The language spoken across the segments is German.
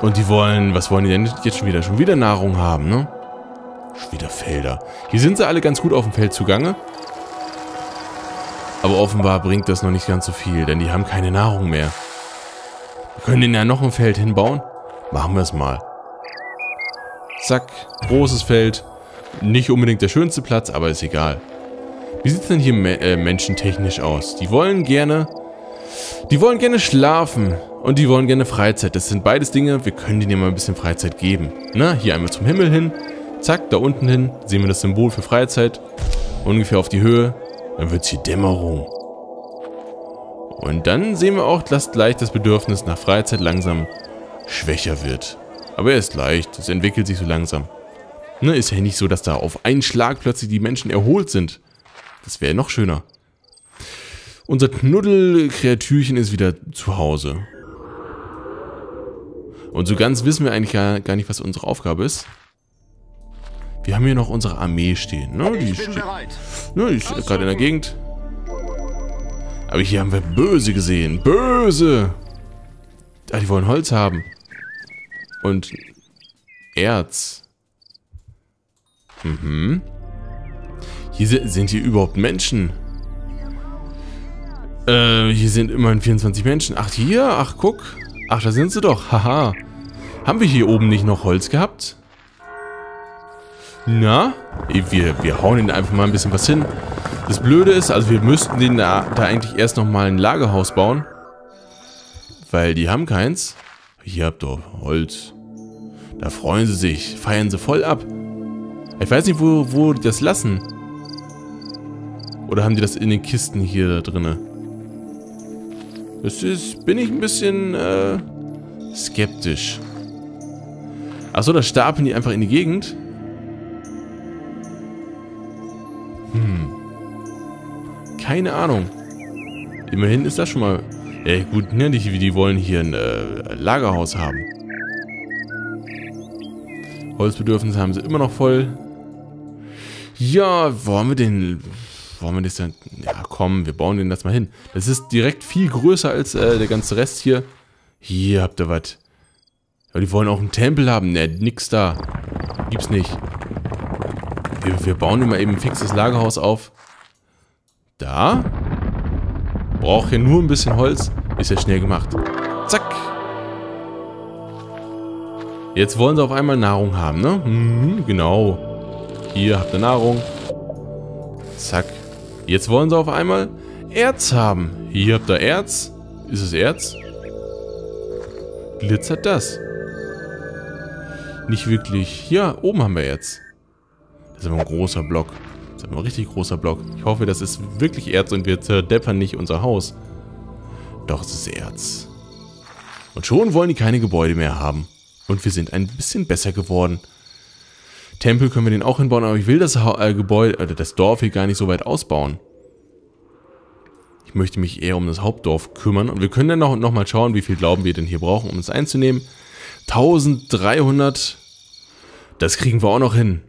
Und die wollen, was wollen die denn jetzt schon wieder? Schon wieder Nahrung haben, ne? Schon wieder Felder. Hier sind sie alle ganz gut auf dem Feld zugange. Aber offenbar bringt das noch nicht ganz so viel, denn die haben keine Nahrung mehr. Wir können ihnen ja noch ein Feld hinbauen. Machen wir es mal. Zack, großes Feld. Nicht unbedingt der schönste Platz, aber ist egal. Wie sieht es denn hier me äh, menschentechnisch aus? Die wollen gerne... Die wollen gerne schlafen und die wollen gerne Freizeit. Das sind beides Dinge, wir können denen ja mal ein bisschen Freizeit geben. Na, hier einmal zum Himmel hin. Zack, da unten hin sehen wir das Symbol für Freizeit. Ungefähr auf die Höhe. Dann wird es hier Dämmerung. Und dann sehen wir auch, dass gleich das Bedürfnis nach Freizeit langsam schwächer wird. Aber er ist leicht, es entwickelt sich so langsam. Ne, ist ja nicht so, dass da auf einen Schlag plötzlich die Menschen erholt sind. Das wäre noch schöner. Unser Knuddelkreatürchen ist wieder zu Hause. Und so ganz wissen wir eigentlich gar, gar nicht, was unsere Aufgabe ist. Wir haben hier noch unsere Armee stehen. Ne? Die, steht, ne, die ist gerade in der Gegend. Aber hier haben wir Böse gesehen. Böse! Ah, die wollen Holz haben. Und Erz. Mhm. Hier sind hier überhaupt Menschen. Äh, hier sind immerhin 24 Menschen. Ach, hier? Ach, guck. Ach, da sind sie doch. Haha. Haben wir hier oben nicht noch Holz gehabt? Na? Wir, wir hauen ihnen einfach mal ein bisschen was hin. Das Blöde ist, also wir müssten denen da, da eigentlich erst nochmal ein Lagerhaus bauen. Weil die haben keins. Hier habt ihr Holz. Da freuen sie sich. Feiern sie voll ab. Ich weiß nicht, wo, wo die das lassen. Oder haben die das in den Kisten hier drinne? Das ist, bin ich ein bisschen äh, skeptisch. Achso, da stapeln die einfach in die Gegend. Hm. Keine Ahnung. Immerhin ist das schon mal... Ja gut, ne, die, die wollen hier ein äh, Lagerhaus haben. Holzbedürfnisse haben sie immer noch voll. Ja, wollen wir den... Wollen wir das denn... Ja, komm, wir bauen den das mal hin. Das ist direkt viel größer als äh, der ganze Rest hier. Hier habt ihr was. Aber die wollen auch einen Tempel haben. Ne, nix da. Gibt's nicht. Wir, wir bauen immer eben ein fixes Lagerhaus auf. Da. Braucht hier nur ein bisschen Holz. Ist ja schnell gemacht. Zack. Jetzt wollen sie auf einmal Nahrung haben, ne? Mhm, genau. Hier habt ihr Nahrung. Zack. Jetzt wollen sie auf einmal Erz haben. Hier habt ihr Erz. Ist es Erz? Glitzert das? Nicht wirklich. Hier, oben haben wir jetzt. Das ist aber ein großer Block. Das ist aber ein richtig großer Block. Ich hoffe, das ist wirklich Erz und wir zerdeppern nicht unser Haus. Doch, es ist Erz. Und schon wollen die keine Gebäude mehr haben. Und wir sind ein bisschen besser geworden. Tempel können wir den auch hinbauen, aber ich will das äh, Gebäude, äh, das Dorf hier gar nicht so weit ausbauen. Ich möchte mich eher um das Hauptdorf kümmern und wir können dann noch, noch mal schauen, wie viel Glauben wir denn hier brauchen, um es einzunehmen. 1300, das kriegen wir auch noch hin.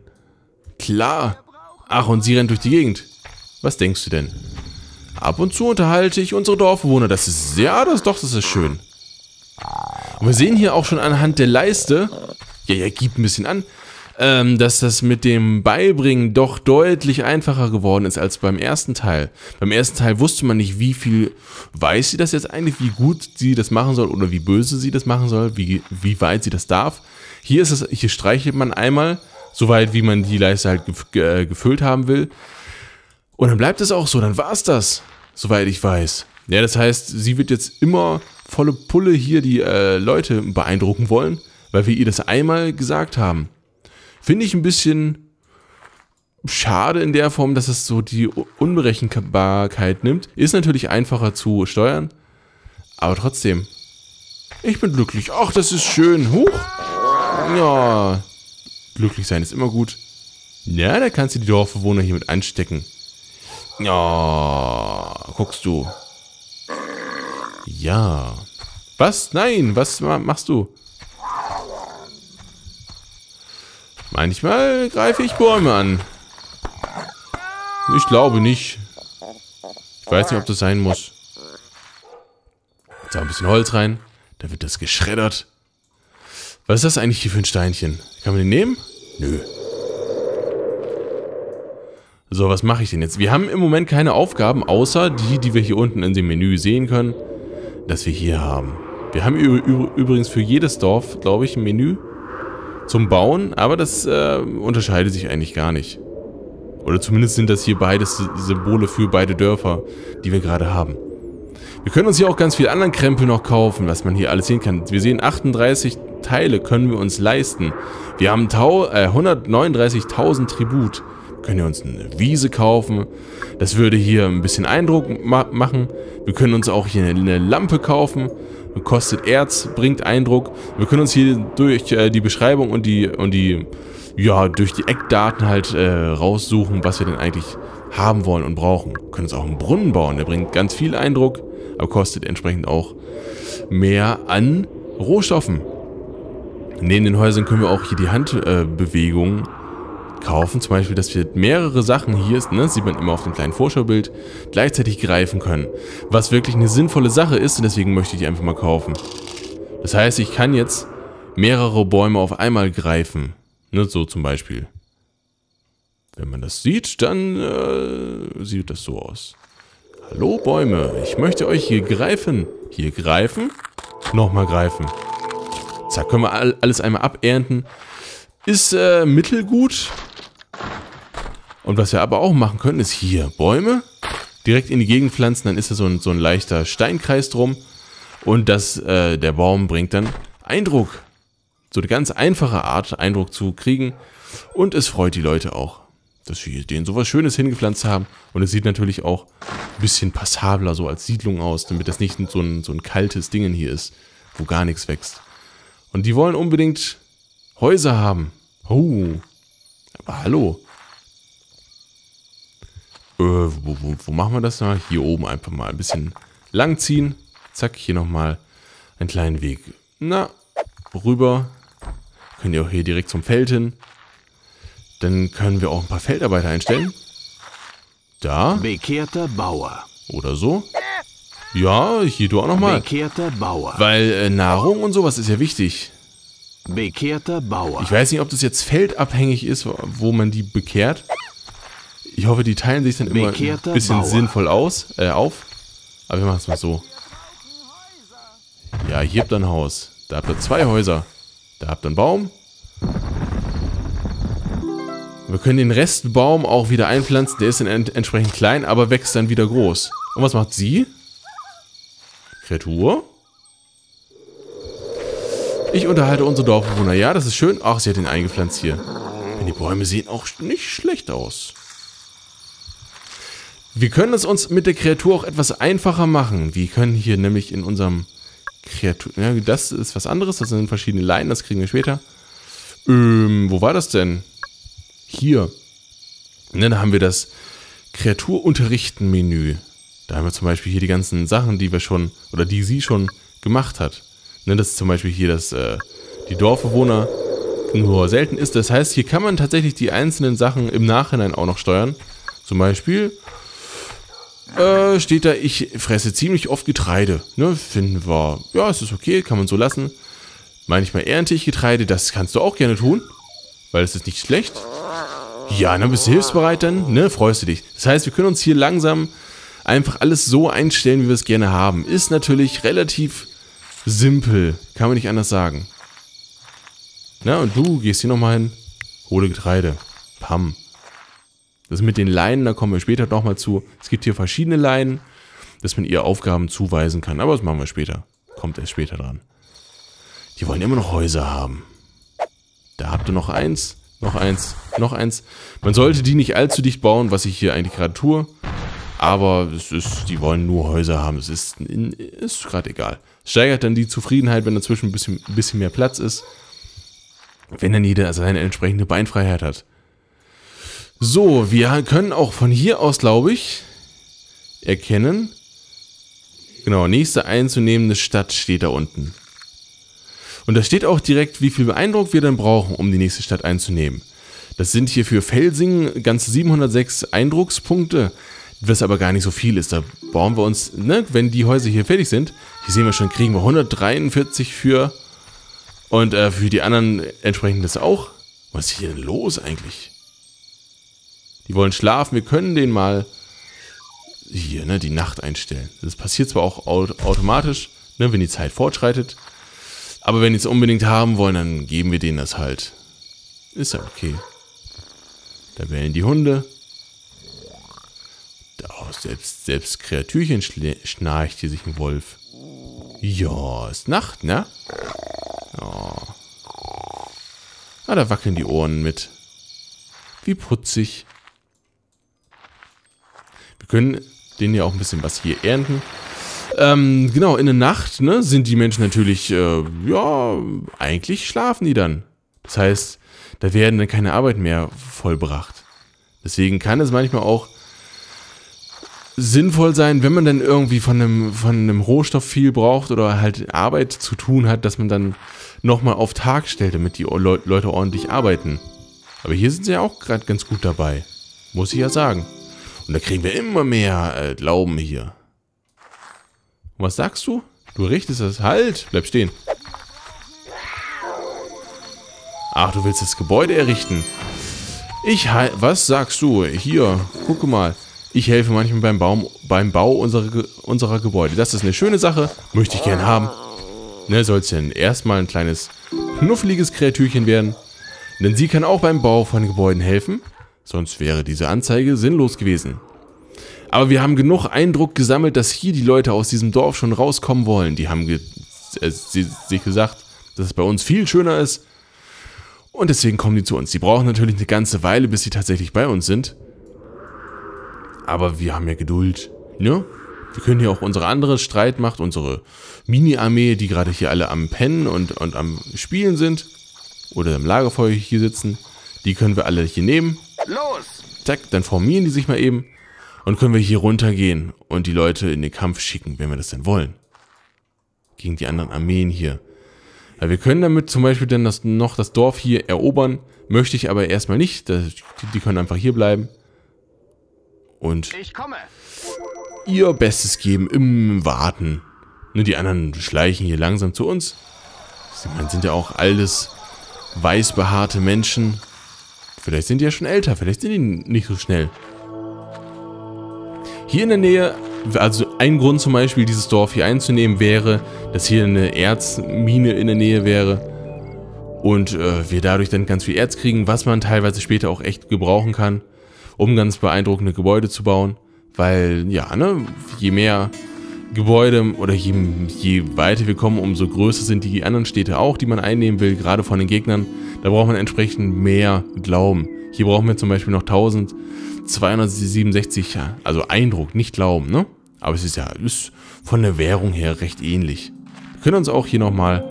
Klar. Ach, und sie rennt durch die Gegend. Was denkst du denn? Ab und zu unterhalte ich unsere Dorfbewohner. Das ist, ja, das doch, das ist schön. Und wir sehen hier auch schon anhand der Leiste, ja, ja, gib ein bisschen an, ähm, dass das mit dem Beibringen doch deutlich einfacher geworden ist als beim ersten Teil. Beim ersten Teil wusste man nicht, wie viel weiß sie das jetzt eigentlich, wie gut sie das machen soll oder wie böse sie das machen soll, wie, wie weit sie das darf. Hier ist es, hier streichelt man einmal, so weit wie man die Leiste halt äh, gefüllt haben will. Und dann bleibt es auch so, dann war es das, soweit ich weiß. Ja, das heißt, sie wird jetzt immer volle Pulle hier die äh, Leute beeindrucken wollen, weil wir ihr das einmal gesagt haben. Finde ich ein bisschen schade in der Form, dass es so die Unberechenbarkeit nimmt. Ist natürlich einfacher zu steuern, aber trotzdem. Ich bin glücklich. Ach, das ist schön. Huch. Ja. Glücklich sein ist immer gut. Ja, da kannst du die Dorfbewohner hier mit anstecken. Ja, guckst du. Ja. Was? Nein, was machst du? Manchmal greife ich Bäume an. Ich glaube nicht. Ich weiß nicht, ob das sein muss. Jetzt ein bisschen Holz rein. Da wird das geschreddert. Was ist das eigentlich hier für ein Steinchen? Kann man den nehmen? Nö. So, was mache ich denn jetzt? Wir haben im Moment keine Aufgaben, außer die, die wir hier unten in dem Menü sehen können, dass wir hier haben. Wir haben übrigens für jedes Dorf, glaube ich, ein Menü zum Bauen, aber das äh, unterscheidet sich eigentlich gar nicht. Oder zumindest sind das hier beides Symbole für beide Dörfer, die wir gerade haben. Wir können uns hier auch ganz viel anderen Krempel noch kaufen, was man hier alles sehen kann. Wir sehen 38 Teile können wir uns leisten. Wir haben äh, 139.000 Tribut können wir uns eine Wiese kaufen. Das würde hier ein bisschen Eindruck ma machen. Wir können uns auch hier eine, eine Lampe kaufen. Kostet Erz, bringt Eindruck. Wir können uns hier durch äh, die Beschreibung und die, und die, ja, durch die Eckdaten halt äh, raussuchen, was wir denn eigentlich haben wollen und brauchen. Wir können uns auch einen Brunnen bauen. Der bringt ganz viel Eindruck, aber kostet entsprechend auch mehr an Rohstoffen. Neben den Häusern können wir auch hier die Handbewegungen kaufen. Zum Beispiel, dass wir mehrere Sachen hier, ne, sieht man immer auf dem kleinen Vorschaubild, gleichzeitig greifen können. Was wirklich eine sinnvolle Sache ist und deswegen möchte ich die einfach mal kaufen. Das heißt, ich kann jetzt mehrere Bäume auf einmal greifen. Ne, so zum Beispiel. Wenn man das sieht, dann äh, sieht das so aus. Hallo Bäume, ich möchte euch hier greifen. Hier greifen, nochmal greifen. Zack, können wir alles einmal abernten. Ist äh, mittelgut, und was wir aber auch machen können, ist hier Bäume direkt in die Gegend pflanzen. Dann ist da so ein, so ein leichter Steinkreis drum. Und das, äh, der Baum bringt dann Eindruck. So eine ganz einfache Art, Eindruck zu kriegen. Und es freut die Leute auch, dass wir denen sowas Schönes hingepflanzt haben. Und es sieht natürlich auch ein bisschen passabler so als Siedlung aus, damit das nicht so ein, so ein kaltes Ding hier ist, wo gar nichts wächst. Und die wollen unbedingt Häuser haben. Oh, aber hallo. Äh, wo, wo, wo, machen wir das noch? Hier oben einfach mal ein bisschen langziehen. Zack, hier nochmal einen kleinen Weg. Na, rüber. Können ihr auch hier direkt zum Feld hin. Dann können wir auch ein paar Feldarbeiter einstellen. Da. Bekehrter Bauer. Oder so. Ja, hier du auch nochmal. Bekehrter Bauer. Weil äh, Nahrung und sowas ist ja wichtig. Bekehrter Bauer. Ich weiß nicht, ob das jetzt feldabhängig ist, wo man die bekehrt. Ich hoffe, die teilen sich dann immer ein bisschen Bauer. sinnvoll aus, äh, auf. Aber wir machen es mal so. Ja, hier habt ihr ein Haus. Da habt ihr zwei Häuser. Da habt ihr einen Baum. Wir können den Restbaum auch wieder einpflanzen. Der ist dann ent entsprechend klein, aber wächst dann wieder groß. Und was macht sie? Kreatur? Ich unterhalte unsere Dorfbewohner. Ja, das ist schön. Ach, sie hat den eingepflanzt hier. Die Bäume sehen auch nicht schlecht aus. Wir können es uns mit der Kreatur auch etwas einfacher machen. Wir können hier nämlich in unserem Kreatur... Ja, das ist was anderes. Das sind verschiedene Leinen. Das kriegen wir später. Ähm, wo war das denn? Hier. Ne, da haben wir das Kreaturunterrichten-Menü. Da haben wir zum Beispiel hier die ganzen Sachen, die wir schon... Oder die sie schon gemacht hat. Ne, das ist zum Beispiel hier das... Äh, die Dorfbewohner nur selten ist. Das heißt, hier kann man tatsächlich die einzelnen Sachen im Nachhinein auch noch steuern. Zum Beispiel äh, steht da, ich fresse ziemlich oft Getreide. Ne, finden wir, ja, es ist okay, kann man so lassen. Manchmal ernte ich Getreide, das kannst du auch gerne tun, weil es ist nicht schlecht. Ja, dann bist du hilfsbereit dann, ne, freust du dich. Das heißt, wir können uns hier langsam einfach alles so einstellen, wie wir es gerne haben. Ist natürlich relativ simpel, kann man nicht anders sagen. Na, und du gehst hier nochmal hin, hole Getreide. Pam. Das mit den Leinen, da kommen wir später nochmal zu. Es gibt hier verschiedene Leinen, dass man ihr Aufgaben zuweisen kann. Aber das machen wir später. Kommt erst später dran. Die wollen immer noch Häuser haben. Da habt ihr noch eins, noch eins, noch eins. Man sollte die nicht allzu dicht bauen, was ich hier eigentlich gerade tue. Aber es ist, die wollen nur Häuser haben. Es ist, ist gerade egal. Steigert dann die Zufriedenheit, wenn dazwischen ein bisschen, ein bisschen mehr Platz ist. Wenn dann jeder seine entsprechende Beinfreiheit hat. So, wir können auch von hier aus, glaube ich, erkennen. Genau, nächste einzunehmende Stadt steht da unten. Und da steht auch direkt, wie viel Eindruck wir dann brauchen, um die nächste Stadt einzunehmen. Das sind hier für Felsing ganze 706 Eindruckspunkte, was aber gar nicht so viel ist. Da bauen wir uns, ne, wenn die Häuser hier fertig sind, hier sehen wir schon, kriegen wir 143 für Und äh, für die anderen entsprechend das auch. Was ist hier denn los eigentlich? Die wollen schlafen. Wir können den mal hier, ne, die Nacht einstellen. Das passiert zwar auch automatisch, ne, wenn die Zeit fortschreitet. Aber wenn die es unbedingt haben wollen, dann geben wir denen das halt. Ist ja okay. Da bellen die Hunde. Da auch selbst, selbst Kreatürchen schnarcht hier sich ein Wolf. Ja, ist Nacht, ne? Ja. Ah, da wackeln die Ohren mit. Wie putzig. Können denen ja auch ein bisschen was hier ernten. Ähm, genau, in der Nacht ne, sind die Menschen natürlich, äh, ja, eigentlich schlafen die dann. Das heißt, da werden dann keine Arbeit mehr vollbracht. Deswegen kann es manchmal auch sinnvoll sein, wenn man dann irgendwie von einem, von einem Rohstoff viel braucht oder halt Arbeit zu tun hat, dass man dann nochmal auf Tag stellt, damit die Le Leute ordentlich arbeiten. Aber hier sind sie ja auch gerade ganz gut dabei. Muss ich ja sagen. Und da kriegen wir immer mehr äh, Glauben hier. Was sagst du? Du richtest das. Halt! Bleib stehen. Ach, du willst das Gebäude errichten. Ich Was sagst du? Hier, gucke mal. Ich helfe manchmal beim, Baum, beim Bau unserer, unserer Gebäude. Das ist eine schöne Sache. Möchte ich gern haben. Ne, soll es denn erstmal ein kleines, knuffeliges Kreatürchen werden. Denn sie kann auch beim Bau von Gebäuden helfen. Sonst wäre diese Anzeige sinnlos gewesen. Aber wir haben genug Eindruck gesammelt, dass hier die Leute aus diesem Dorf schon rauskommen wollen. Die haben ge äh, sich gesagt, dass es bei uns viel schöner ist. Und deswegen kommen die zu uns. Die brauchen natürlich eine ganze Weile, bis sie tatsächlich bei uns sind. Aber wir haben ja Geduld. Ne? Wir können hier auch unsere andere Streitmacht, unsere Mini-Armee, die gerade hier alle am Pennen und, und am Spielen sind. Oder im Lagerfeuer hier sitzen. Die können wir alle hier nehmen. Los! Zack, dann formieren die sich mal eben. Und können wir hier runtergehen und die Leute in den Kampf schicken, wenn wir das denn wollen. Gegen die anderen Armeen hier. Ja, wir können damit zum Beispiel dann das, noch das Dorf hier erobern. Möchte ich aber erstmal nicht. Das, die, können einfach hier bleiben. Und ihr Bestes geben im Warten. Ne, die anderen schleichen hier langsam zu uns. Man sind ja auch alles weiß behaarte Menschen. Vielleicht sind die ja schon älter, vielleicht sind die nicht so schnell. Hier in der Nähe, also ein Grund zum Beispiel, dieses Dorf hier einzunehmen, wäre, dass hier eine Erzmine in der Nähe wäre und äh, wir dadurch dann ganz viel Erz kriegen, was man teilweise später auch echt gebrauchen kann, um ganz beeindruckende Gebäude zu bauen, weil, ja, ne, je mehr Gebäude oder je, je weiter wir kommen, umso größer sind die anderen Städte auch, die man einnehmen will, gerade von den Gegnern. Da braucht man entsprechend mehr Glauben. Hier brauchen wir zum Beispiel noch 1000 267, also Eindruck, nicht Glauben, ne? Aber es ist ja ist von der Währung her recht ähnlich. Wir können uns auch hier nochmal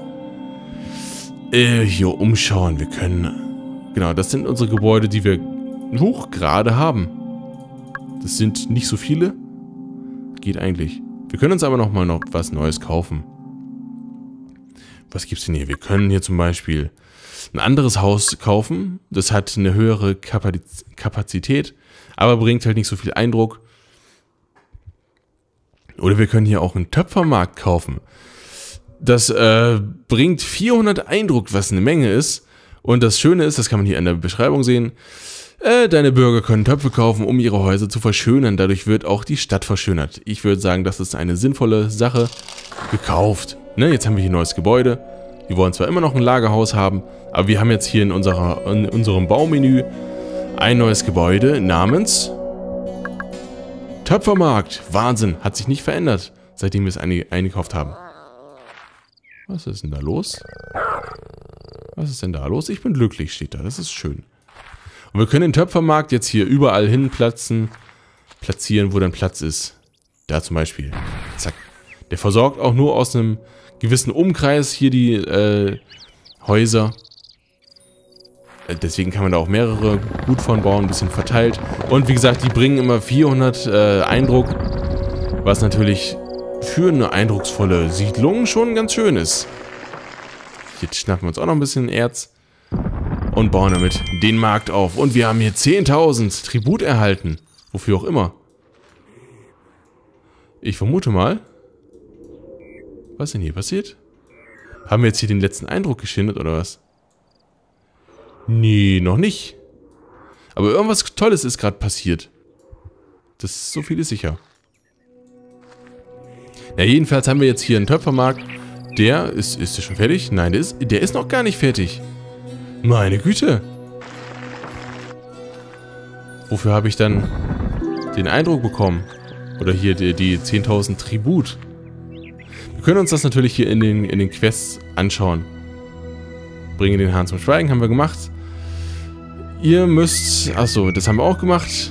äh, hier umschauen. Wir können, genau, das sind unsere Gebäude, die wir hoch gerade haben. Das sind nicht so viele. Geht eigentlich. Wir können uns aber nochmal noch was Neues kaufen. Was gibt's denn hier? Wir können hier zum Beispiel ein anderes Haus kaufen. Das hat eine höhere Kapazität aber bringt halt nicht so viel Eindruck. Oder wir können hier auch einen Töpfermarkt kaufen. Das äh, bringt 400 Eindruck, was eine Menge ist. Und das Schöne ist, das kann man hier in der Beschreibung sehen, äh, deine Bürger können Töpfe kaufen, um ihre Häuser zu verschönern. Dadurch wird auch die Stadt verschönert. Ich würde sagen, das ist eine sinnvolle Sache. Gekauft. Ne, jetzt haben wir hier ein neues Gebäude. Wir wollen zwar immer noch ein Lagerhaus haben, aber wir haben jetzt hier in, unserer, in unserem Baumenü ein neues Gebäude namens Töpfermarkt. Wahnsinn, hat sich nicht verändert, seitdem wir es eingekauft haben. Was ist denn da los? Was ist denn da los? Ich bin glücklich, steht da. Das ist schön. Und wir können den Töpfermarkt jetzt hier überall hin platzen, platzieren, wo dann Platz ist. Da zum Beispiel. Zack. Der versorgt auch nur aus einem gewissen Umkreis hier die äh, Häuser. Äh, deswegen kann man da auch mehrere gut von bauen, ein bisschen verteilt. Und wie gesagt, die bringen immer 400 äh, Eindruck, was natürlich für eine eindrucksvolle Siedlung schon ganz schön ist. Jetzt schnappen wir uns auch noch ein bisschen Erz und bauen damit den Markt auf. Und wir haben hier 10.000 Tribut erhalten. Wofür auch immer. Ich vermute mal. Was ist denn hier passiert? Haben wir jetzt hier den letzten Eindruck geschindert, oder was? Nee, noch nicht. Aber irgendwas Tolles ist gerade passiert. Das ist so viel ist sicher. Na, jedenfalls haben wir jetzt hier einen Töpfermarkt. Der ist, ist der schon fertig? Nein, der ist, der ist noch gar nicht fertig. Meine Güte. Wofür habe ich dann den Eindruck bekommen? Oder hier die, die 10.000 Tribut. Wir können uns das natürlich hier in den, in den Quests anschauen. Bringe den Hahn zum Schweigen, haben wir gemacht. Ihr müsst... Achso, das haben wir auch gemacht.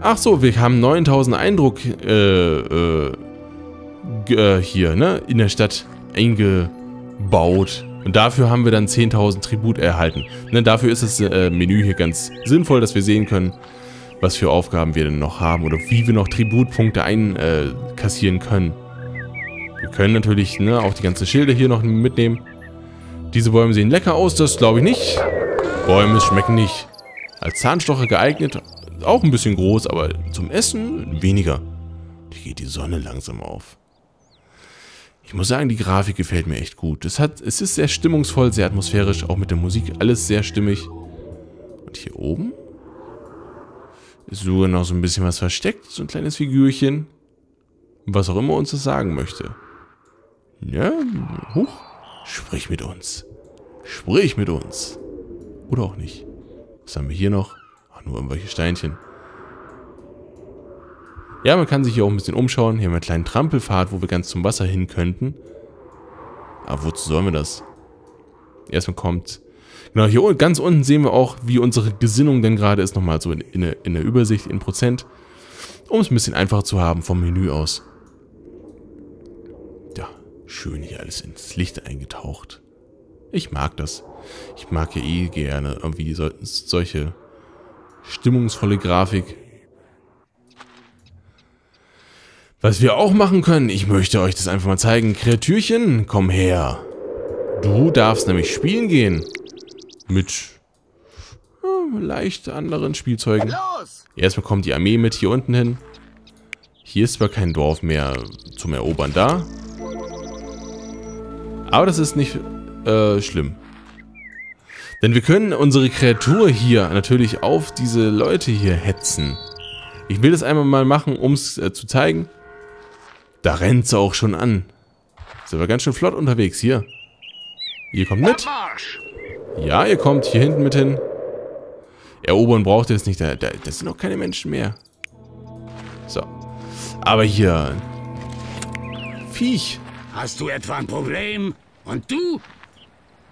Ach so, wir haben 9000 Eindruck äh, äh, äh, hier, ne, in der Stadt eingebaut. Und dafür haben wir dann 10.000 Tribut erhalten. Ne, dafür ist das äh, Menü hier ganz sinnvoll, dass wir sehen können, was für Aufgaben wir denn noch haben oder wie wir noch Tributpunkte einkassieren können. Wir können natürlich ne, auch die ganzen Schilder hier noch mitnehmen. Diese Bäume sehen lecker aus, das glaube ich nicht. Bäume schmecken nicht. Als Zahnstocher geeignet, auch ein bisschen groß, aber zum Essen weniger. Hier geht die Sonne langsam auf. Ich muss sagen, die Grafik gefällt mir echt gut. Es, hat, es ist sehr stimmungsvoll, sehr atmosphärisch, auch mit der Musik alles sehr stimmig. Und hier oben ist sogar noch so ein bisschen was versteckt, so ein kleines Figürchen. Was auch immer uns das sagen möchte. Ja, huch, sprich mit uns. Sprich mit uns. Oder auch nicht. Was haben wir hier noch? Ach, nur irgendwelche Steinchen. Ja, man kann sich hier auch ein bisschen umschauen. Hier haben wir einen kleinen Trampelpfad, wo wir ganz zum Wasser hin könnten. Aber wozu sollen wir das? Erstmal kommt... Genau, hier ganz unten sehen wir auch, wie unsere Gesinnung denn gerade ist. Nochmal so in, in, in der Übersicht in Prozent. Um es ein bisschen einfacher zu haben vom Menü aus. Ja, schön hier alles ins Licht eingetaucht. Ich mag das. Ich mag ja eh gerne irgendwie so, solche stimmungsvolle Grafik. Was wir auch machen können, ich möchte euch das einfach mal zeigen. Kreatürchen, komm her. Du darfst nämlich spielen gehen. Mit ja, leicht anderen Spielzeugen. Erstmal kommt die Armee mit hier unten hin. Hier ist zwar kein Dorf mehr zum Erobern da. Aber das ist nicht äh, schlimm. Denn wir können unsere Kreatur hier natürlich auf diese Leute hier hetzen. Ich will das einmal mal machen, um es äh, zu zeigen. Da rennt sie auch schon an. Sind wir ganz schön flott unterwegs hier. Ihr kommt mit. Ja, ihr kommt hier hinten mit hin. Erobern braucht ihr es nicht. Da, da, das sind auch keine Menschen mehr. So. Aber hier... Viech. Hast du etwa ein Problem? Und du?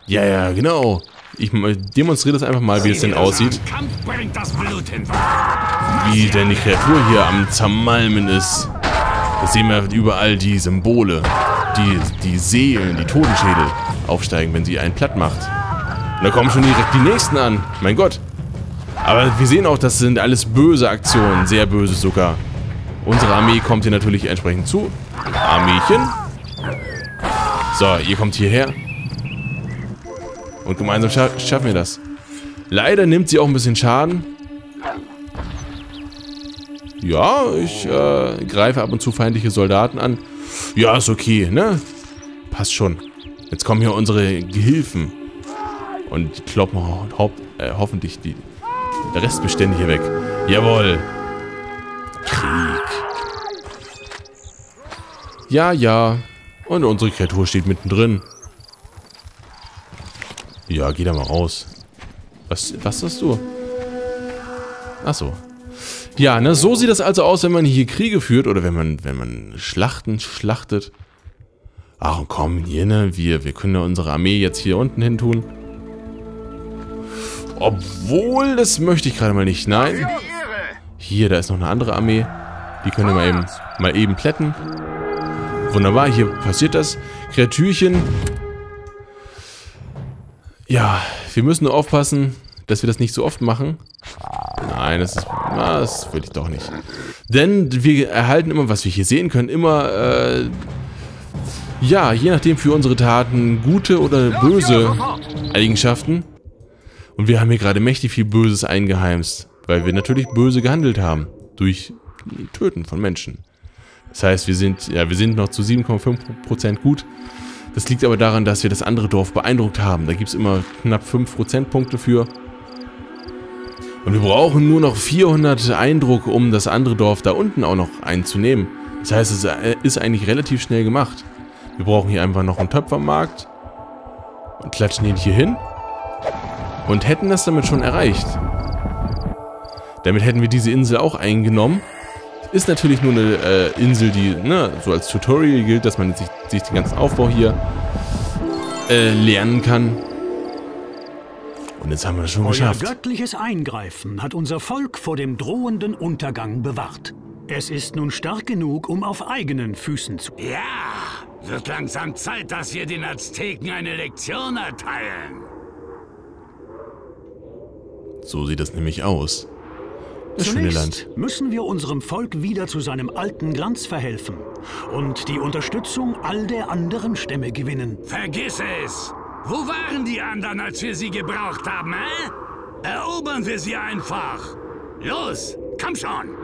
Ja, ja, genau. Ich demonstriere das einfach mal, wie es denn aussieht. Wie denn die Kreatur hier am Zermalmen ist. Da sehen wir überall die Symbole, die, die Seelen, die Totenschädel aufsteigen, wenn sie einen platt macht. Und da kommen schon direkt die nächsten an. Mein Gott. Aber wir sehen auch, das sind alles böse Aktionen. Sehr böse sogar. Unsere Armee kommt hier natürlich entsprechend zu. Armeechen. So, ihr kommt hierher. Und gemeinsam scha schaffen wir das. Leider nimmt sie auch ein bisschen Schaden. Ja, ich äh, greife ab und zu feindliche Soldaten an. Ja, ist okay, ne? Passt schon. Jetzt kommen hier unsere Gehilfen. Und kloppen ho ho äh, hoffentlich die Restbestände hier weg. Jawohl. Krieg. Ja, ja. Und unsere Kreatur steht mittendrin. Ja, geh da mal raus. Was, was hast du? Achso. Ja, ne, so sieht das also aus, wenn man hier Kriege führt oder wenn man, wenn man Schlachten schlachtet. Ach komm, hier, ne, wir, wir können ja unsere Armee jetzt hier unten hin tun. Obwohl, das möchte ich gerade mal nicht. Nein. Hier, da ist noch eine andere Armee. Die können wir mal eben, mal eben plätten. Wunderbar, hier passiert das. Kreatürchen. Ja, wir müssen nur aufpassen, dass wir das nicht so oft machen. Nein, das ist... Das will ich doch nicht. Denn wir erhalten immer, was wir hier sehen können, immer... Äh, ja, je nachdem für unsere Taten gute oder böse Eigenschaften. Und wir haben hier gerade mächtig viel Böses eingeheimst, weil wir natürlich böse gehandelt haben. Durch Töten von Menschen. Das heißt, wir sind, ja, wir sind noch zu 7,5% gut. Das liegt aber daran, dass wir das andere Dorf beeindruckt haben. Da gibt es immer knapp 5 Prozentpunkte für. Und wir brauchen nur noch 400 Eindruck, um das andere Dorf da unten auch noch einzunehmen. Das heißt, es äh, ist eigentlich relativ schnell gemacht. Wir brauchen hier einfach noch einen Töpfermarkt. Und klatschen ihn hier hin. Und hätten das damit schon erreicht. Damit hätten wir diese Insel auch eingenommen. Ist natürlich nur eine äh, Insel, die ne, so als Tutorial gilt, dass man sich, sich den ganzen Aufbau hier äh, lernen kann. Und jetzt haben wir das schon Euer geschafft. göttliches Eingreifen hat unser Volk vor dem drohenden Untergang bewahrt. Es ist nun stark genug, um auf eigenen Füßen zu... Ja, wird langsam Zeit, dass wir den Azteken eine Lektion erteilen. So sieht das nämlich aus. Das schöne Zunächst Land. müssen wir unserem Volk wieder zu seinem alten Glanz verhelfen und die Unterstützung all der anderen Stämme gewinnen. Vergiss es! Wo waren die anderen, als wir sie gebraucht haben, hä? Erobern wir sie einfach! Los, komm schon!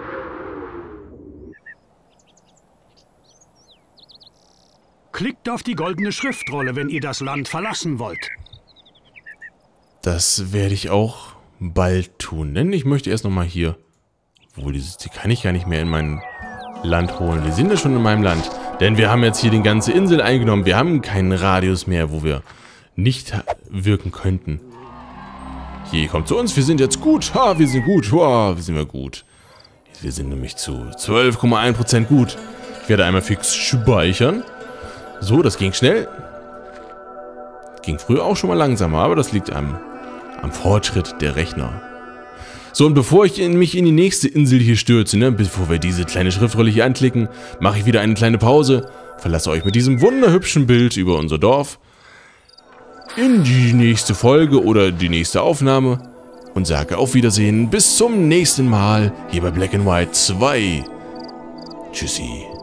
Klickt auf die goldene Schriftrolle, wenn ihr das Land verlassen wollt. Das werde ich auch bald tun, denn ich möchte erst nochmal hier... Obwohl, dieses, die kann ich gar nicht mehr in mein Land holen. Die sind ja schon in meinem Land. Denn wir haben jetzt hier die ganze Insel eingenommen. Wir haben keinen Radius mehr, wo wir nicht wirken könnten. Hier, kommt zu uns. Wir sind jetzt gut. Ha, wir sind gut. Wow, wir sind wir gut. Wir sind nämlich zu 12,1% gut. Ich werde einmal fix speichern. So, das ging schnell. Ging früher auch schon mal langsamer, aber das liegt am, am Fortschritt der Rechner. So, und bevor ich in mich in die nächste Insel hier stürze, ne, bevor wir diese kleine Schriftrolle hier anklicken, mache ich wieder eine kleine Pause, verlasse euch mit diesem wunderhübschen Bild über unser Dorf in die nächste Folge oder die nächste Aufnahme und sage auf Wiedersehen bis zum nächsten Mal hier bei Black and White 2. Tschüssi.